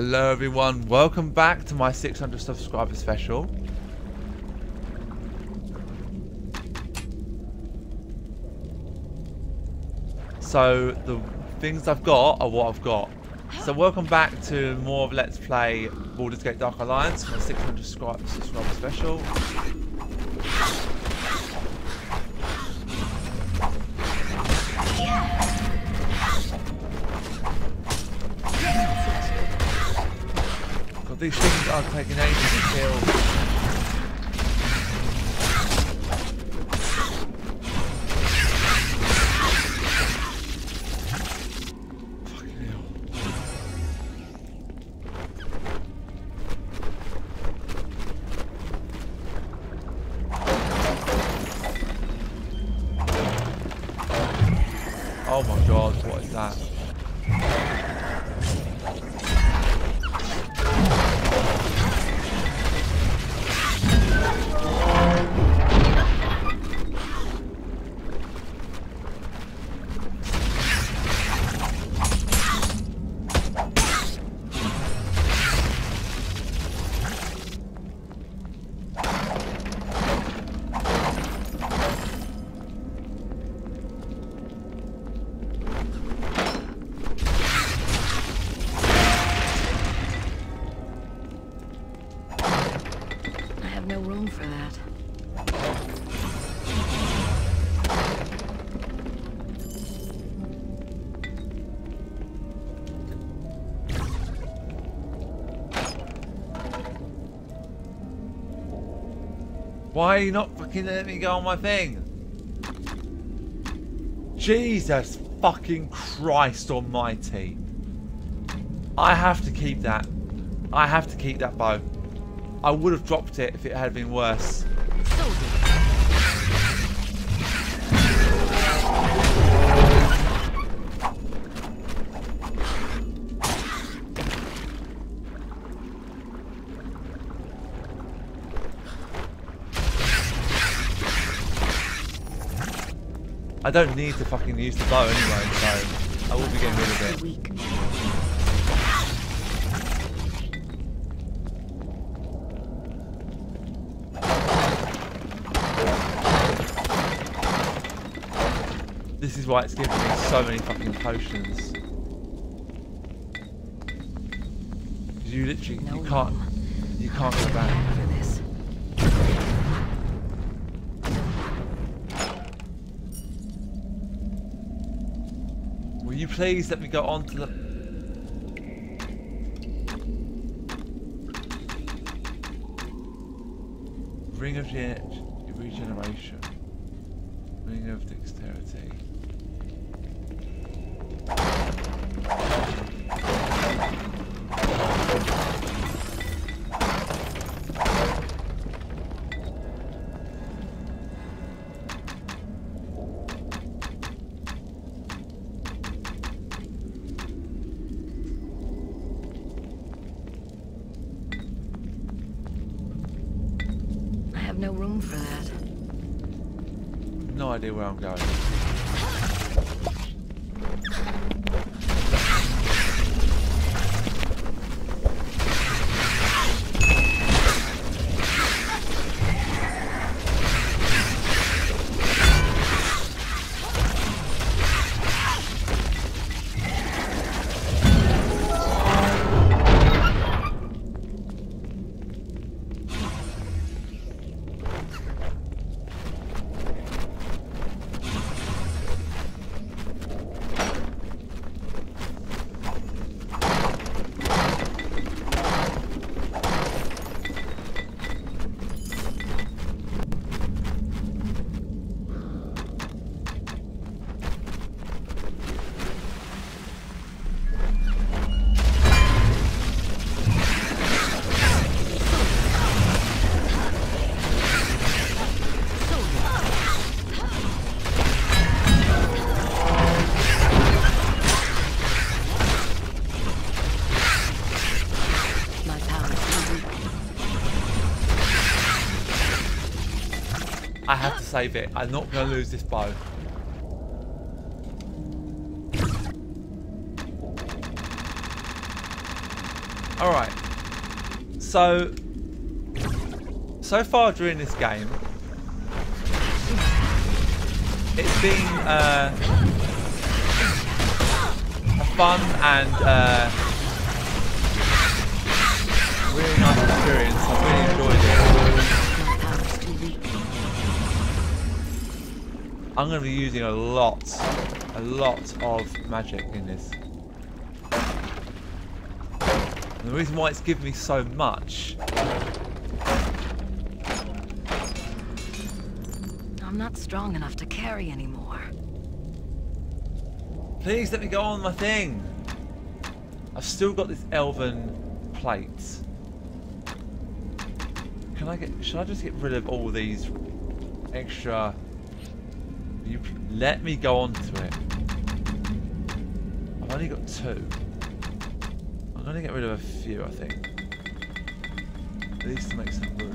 Hello everyone, welcome back to my 600 subscriber special. So the things I've got are what I've got. So welcome back to more of Let's Play Baldur's Gate Dark Alliance, my 600 subscriber special. These things are taking ages to kill. Why are you not fucking letting me go on my thing? Jesus fucking Christ almighty. I have to keep that. I have to keep that bow. I would have dropped it if it had been worse. I don't need to fucking use the bow anyway, so I will be getting rid of it. This is why it's giving me so many fucking potions. You literally, you can't, you can't go back. For this. Will you please let me go on to the... Ring of Gen- Regeneration. Ring of Dexterity. Where I'm going. Save it. I'm not going to lose this bow. Alright. So, so far during this game, it's been uh, a fun and uh, really nice experience. I've really enjoyed it. I'm going to be using a lot, a lot of magic in this. And the reason why it's given me so much I'm not strong enough to carry anymore. Please let me go on my thing. I've still got this elven plate. Can I get? Should I just get rid of all these extra? You let me go on to it. I've only got two. I'm gonna get rid of a few, I think. At least to make some room.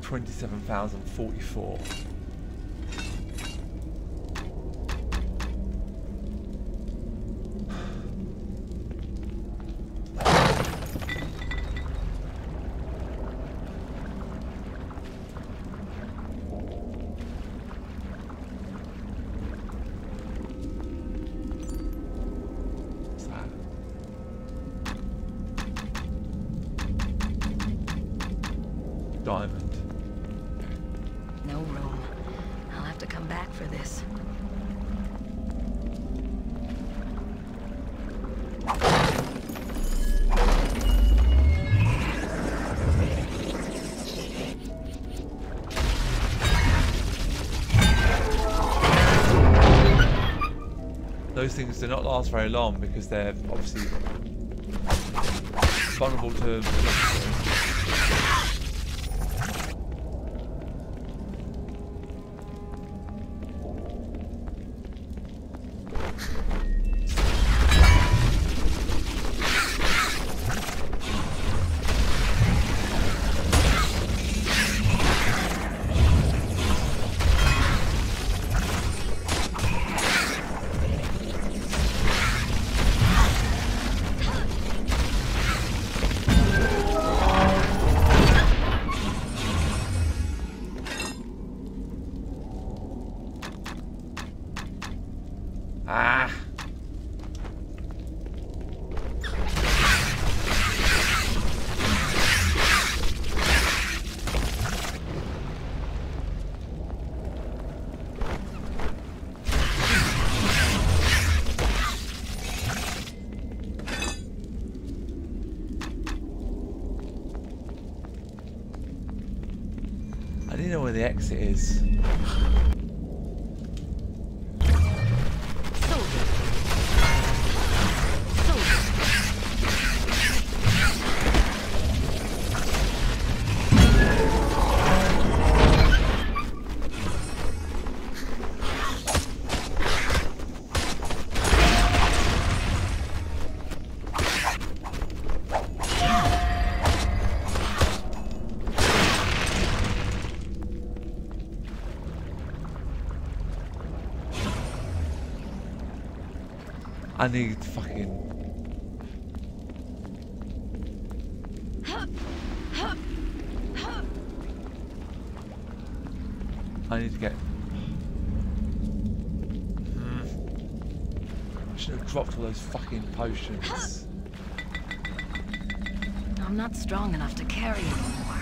Twenty-seven thousand forty-four. Those things do not last very long because they're obviously vulnerable to. Ah! I didn't know where the exit is. I need fucking. I need to get. Hmm. I should have dropped all those fucking potions. I'm not strong enough to carry anymore.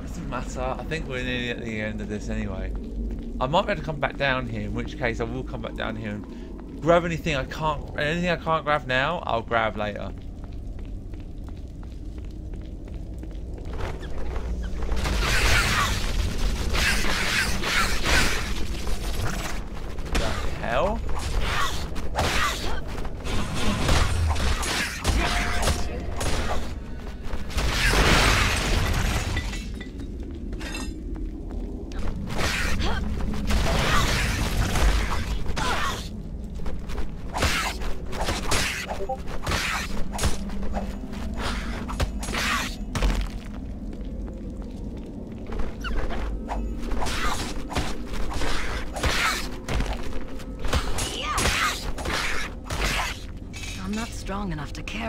Doesn't matter. I think we're nearly at the end of this anyway. I might be able to come back down here, in which case I will come back down here and grab anything I can't. Anything I can't grab now, I'll grab later.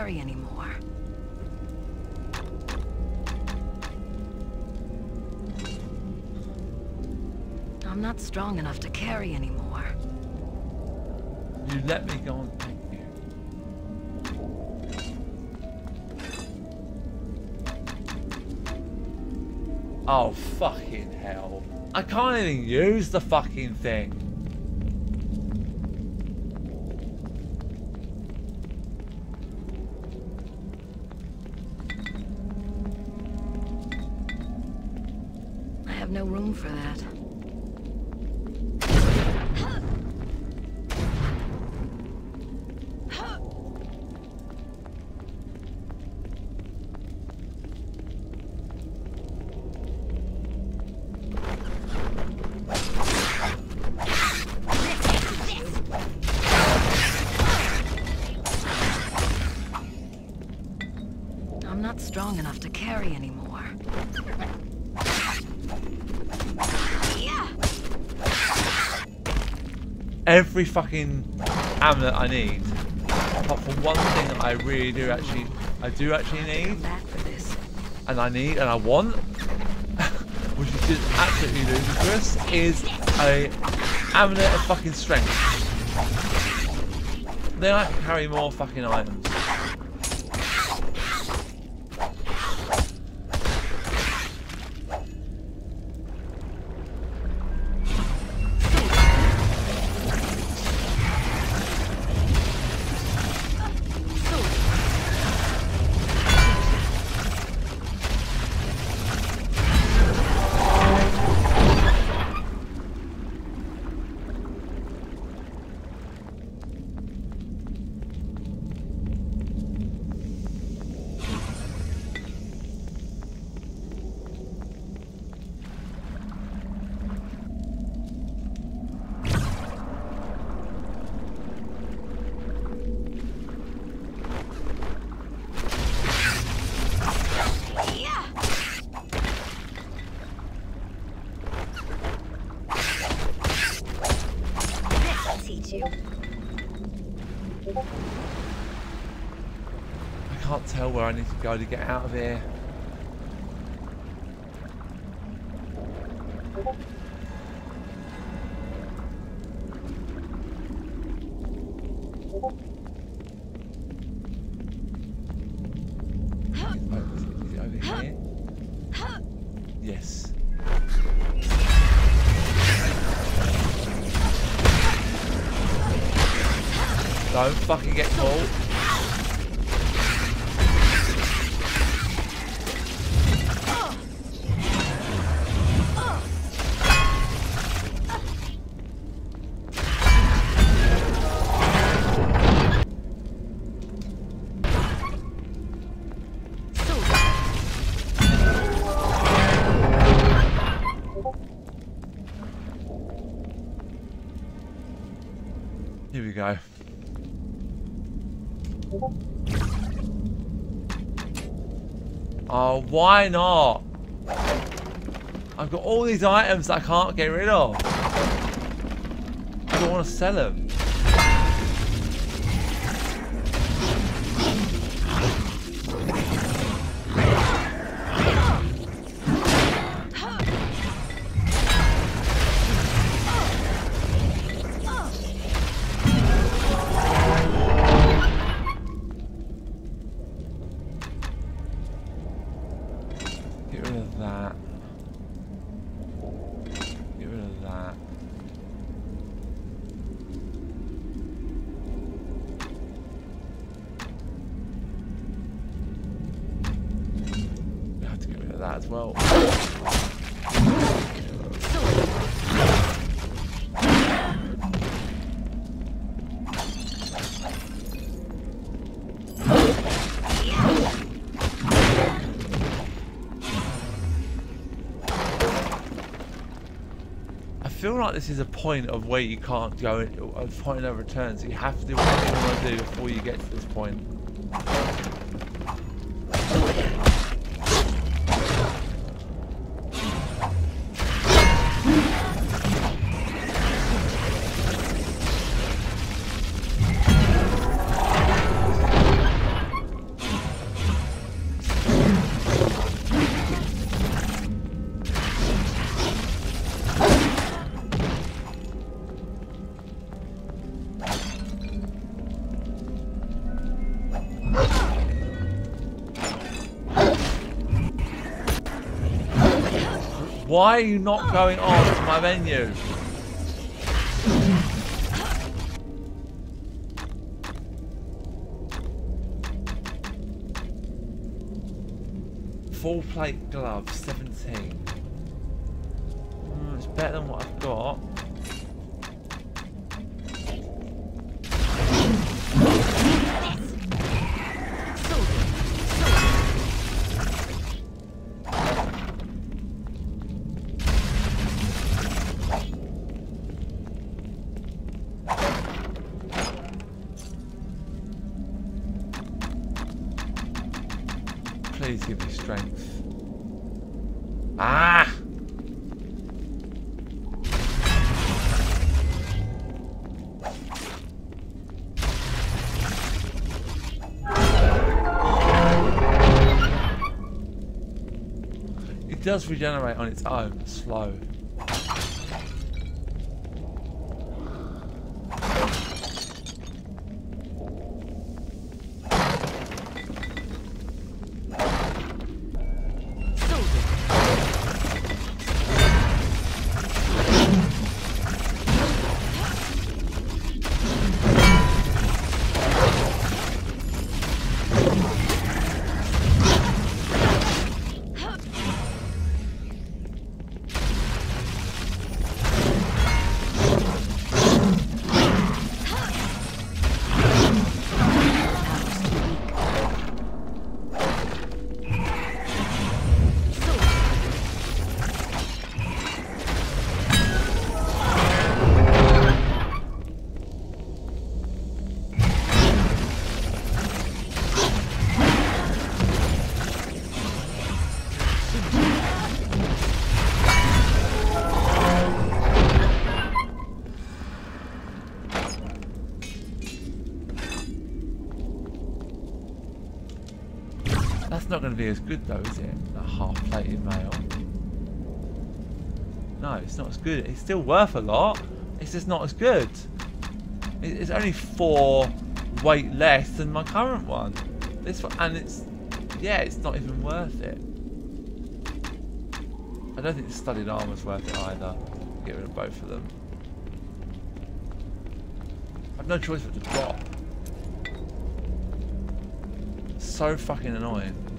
Anymore. I'm not strong enough to carry anymore. You let me go on. Thank you. Oh, fucking hell. I can't even use the fucking thing. Not strong enough to carry anymore. Every fucking amulet I need. Apart from one thing that I really do actually, I do actually need. Come back for this. and I need and I want, which is just absolutely ludicrous, is a amulet of fucking strength. Then I can carry more fucking items. Where I need to go to get out of here. Don't fucking get caught. Here we go. Oh, why not? I've got all these items that I can't get rid of. I don't want to sell them. That as well. I feel like this is a point of where you can't go, a point of return, so you have to do what you want to do before you get to this point. Why are you not going on to my menu? Full plate gloves, 17. Mm, it's better than what I've Please give me strength. Ah! It does regenerate on its own, slow. That's not going to be as good though, is it? That half-plated mail. No, it's not as good. It's still worth a lot. It's just not as good. It's only four weight less than my current one. This one, and it's yeah, it's not even worth it. I don't think the studded armor's worth it either. Get rid of both of them. I've no choice but to drop. So fucking annoying.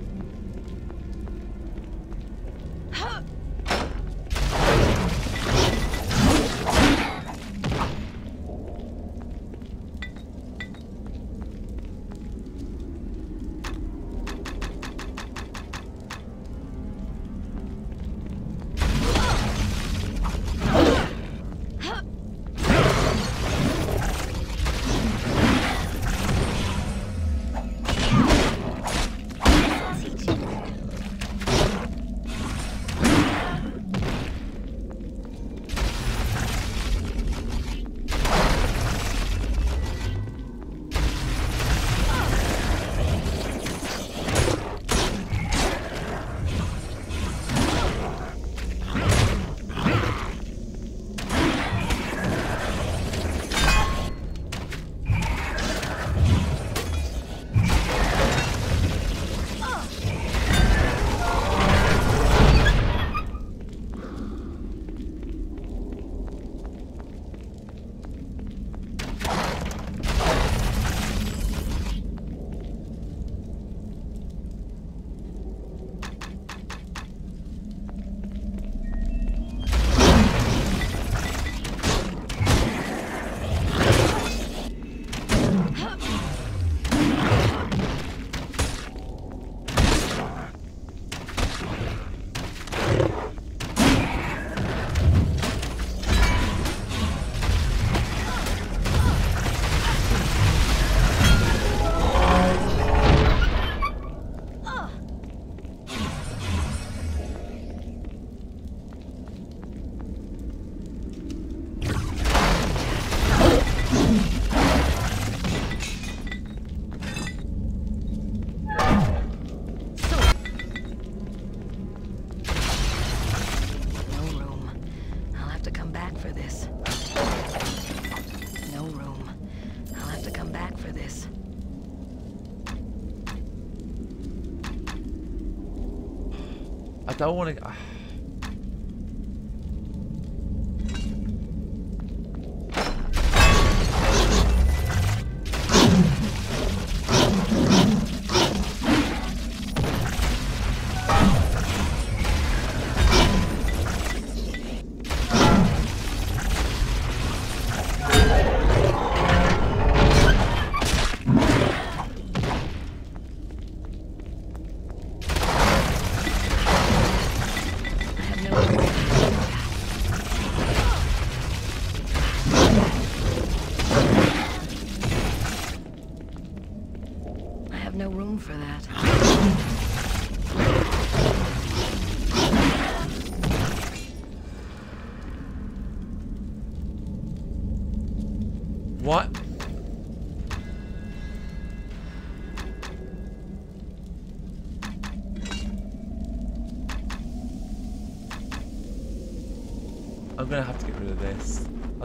Don't want to.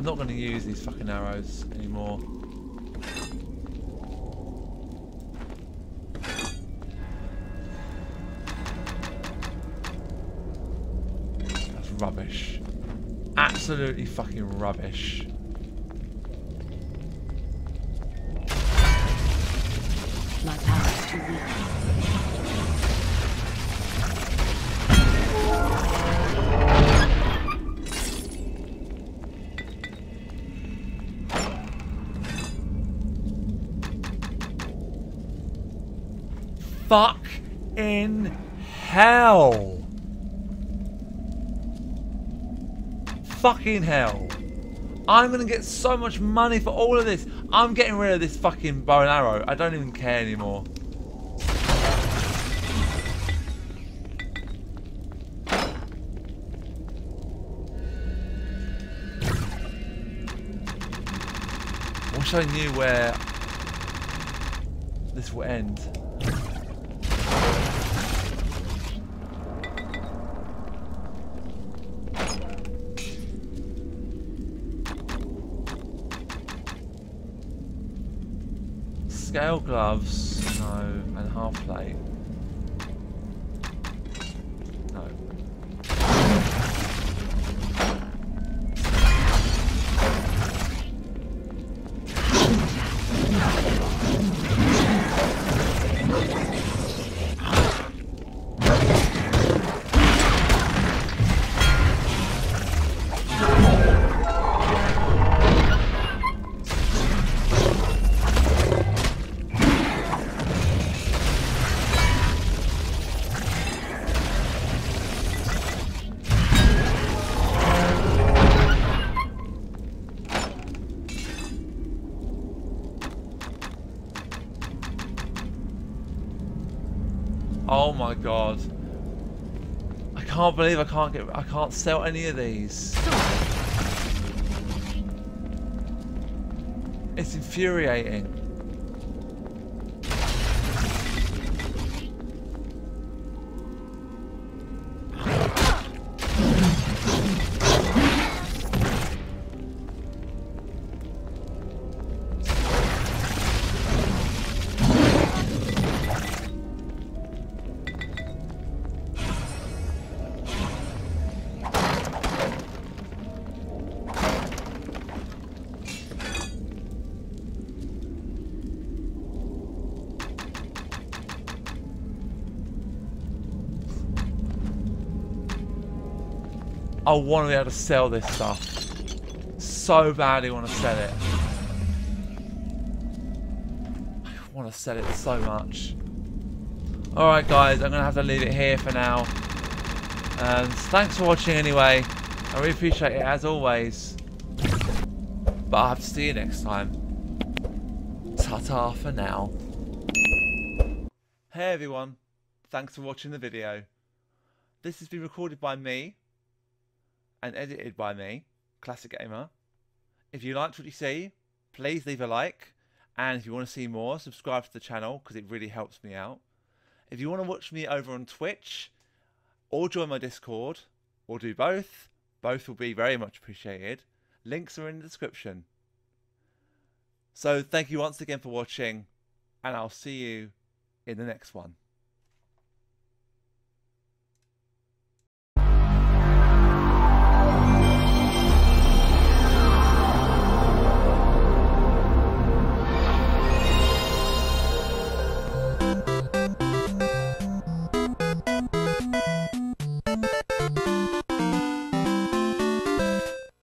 Not gonna use these fucking arrows anymore. That's rubbish. Absolutely fucking rubbish. My power's too weak. Fuck in hell. Fucking hell. I'm gonna get so much money for all of this. I'm getting rid of this fucking bow and arrow. I don't even care anymore. Wish I knew where this will end. Scale gloves, god. I can't believe I can't get I can't sell any of these. It's infuriating. I want to be able to sell this stuff. So badly want to sell it. I want to sell it so much. Alright guys, I'm going to have to leave it here for now. And thanks for watching anyway. I really appreciate it as always. But I'll have to see you next time. Ta-ta for now. Hey everyone, thanks for watching the video. This has been recorded by me and edited by me, Classix Gamer. If you liked what you see, please leave a like. And if you want to see more, subscribe to the channel because it really helps me out. If you want to watch me over on Twitch or join my Discord or do both, both will be very much appreciated. Links are in the description. So thank you once again for watching and I'll see you in the next one.